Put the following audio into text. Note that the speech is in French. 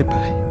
C'est pareil.